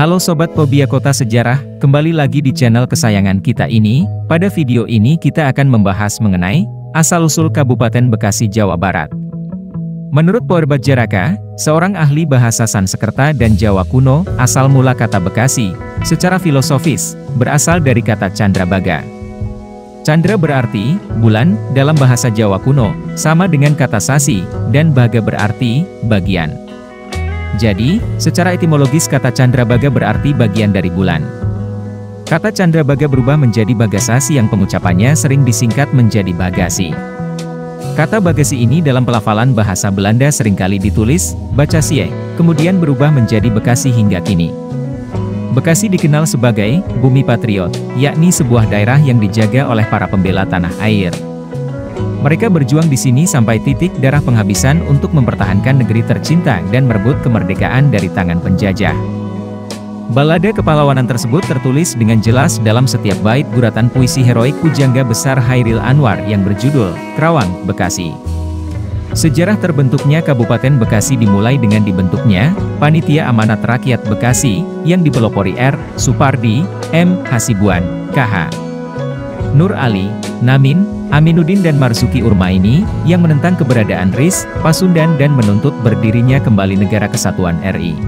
Halo Sobat Fobia Kota Sejarah, kembali lagi di channel kesayangan kita ini. Pada video ini kita akan membahas mengenai asal-usul Kabupaten Bekasi, Jawa Barat. Menurut Porbat Jaraka, seorang ahli bahasa Sanskerta dan Jawa kuno, asal mula kata Bekasi, secara filosofis, berasal dari kata Chandrabaga. Chandra berarti bulan dalam bahasa Jawa kuno, sama dengan kata sasi, dan baga berarti bagian. Jadi, secara etimologis kata Chandrabaga berarti bagian dari bulan. Kata Chandrabaga berubah menjadi Bagasasi yang pengucapannya sering disingkat menjadi Bagasi. Kata bagasi ini dalam pelafalan bahasa Belanda sering kali ditulis, baca sie, kemudian berubah menjadi Bekasi hingga kini. Bekasi dikenal sebagai bumi patriot, yakni sebuah daerah yang dijaga oleh para pembela tanah air. Mereka berjuang di sini sampai titik darah penghabisan untuk mempertahankan negeri tercinta dan merebut kemerdekaan dari tangan penjajah. Balada kepahlawanan tersebut tertulis dengan jelas dalam setiap bait guratan puisi heroik pujangga besar Hairil Anwar yang berjudul Kerawang, Bekasi. Sejarah terbentuknya Kabupaten Bekasi dimulai dengan dibentuknya Panitia Amanat Rakyat Bekasi yang dipelopori R. Supardi, M. Hasibuan, KH. Nur Ali, Namin, Aminuddin dan Marzuki Urmaini, yang menentang keberadaan RIS, Pasundan dan menuntut berdirinya kembali Negara Kesatuan RI.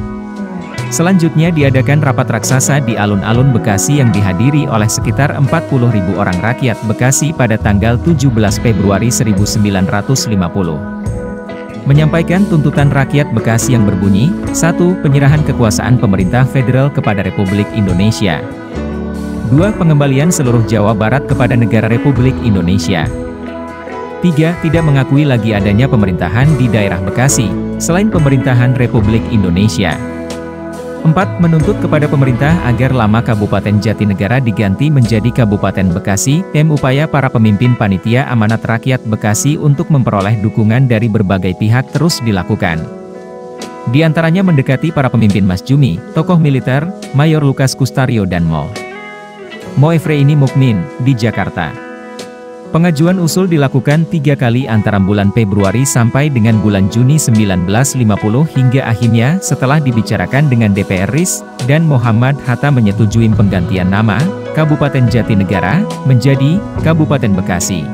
Selanjutnya diadakan rapat raksasa di alun-alun Bekasi yang dihadiri oleh sekitar 40.000 orang rakyat Bekasi pada tanggal 17 Februari 1950. Menyampaikan tuntutan rakyat Bekasi yang berbunyi, 1. Penyerahan kekuasaan pemerintah federal kepada Republik Indonesia. 2. Pengembalian seluruh Jawa Barat kepada negara Republik Indonesia. 3. Tidak mengakui lagi adanya pemerintahan di daerah Bekasi, selain pemerintahan Republik Indonesia. 4. Menuntut kepada pemerintah agar lama Kabupaten Jatinegara diganti menjadi Kabupaten Bekasi, M. Upaya para pemimpin panitia amanat rakyat Bekasi untuk memperoleh dukungan dari berbagai pihak terus dilakukan. Di antaranya mendekati para pemimpin Mas Jumi, tokoh militer, Mayor Lukas Kustario dan Mo. Mo Efreini Mukmin, di Jakarta. Pengajuan usul dilakukan tiga kali antara bulan Februari sampai dengan bulan Juni 1950 hingga akhirnya setelah dibicarakan dengan DPR RIS, dan Muhammad Hatta menyetujui penggantian nama, Kabupaten Jatinegara, menjadi Kabupaten Bekasi.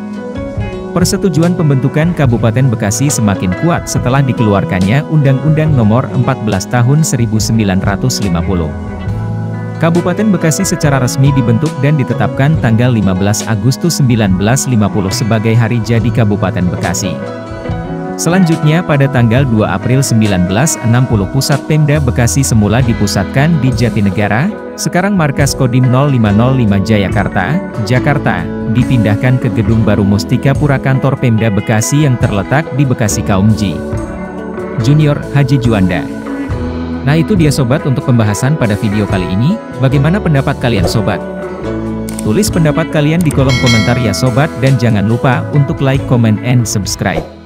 Persetujuan pembentukan Kabupaten Bekasi semakin kuat setelah dikeluarkannya Undang-Undang Nomor 14 Tahun 1950. Kabupaten Bekasi secara resmi dibentuk dan ditetapkan tanggal 15 Agustus 1950 sebagai hari jadi Kabupaten Bekasi. Selanjutnya pada tanggal 2 April 1960 pusat Pemda Bekasi semula dipusatkan di Jatinegara, sekarang markas Kodim 0505 Jayakarta, Jakarta, dipindahkan ke Gedung Baru Mustika Pura kantor Pemda Bekasi yang terletak di Bekasi Kaumji. Junior Haji Juanda Nah itu dia sobat untuk pembahasan pada video kali ini, bagaimana pendapat kalian sobat? Tulis pendapat kalian di kolom komentar ya sobat dan jangan lupa untuk like, comment, and subscribe.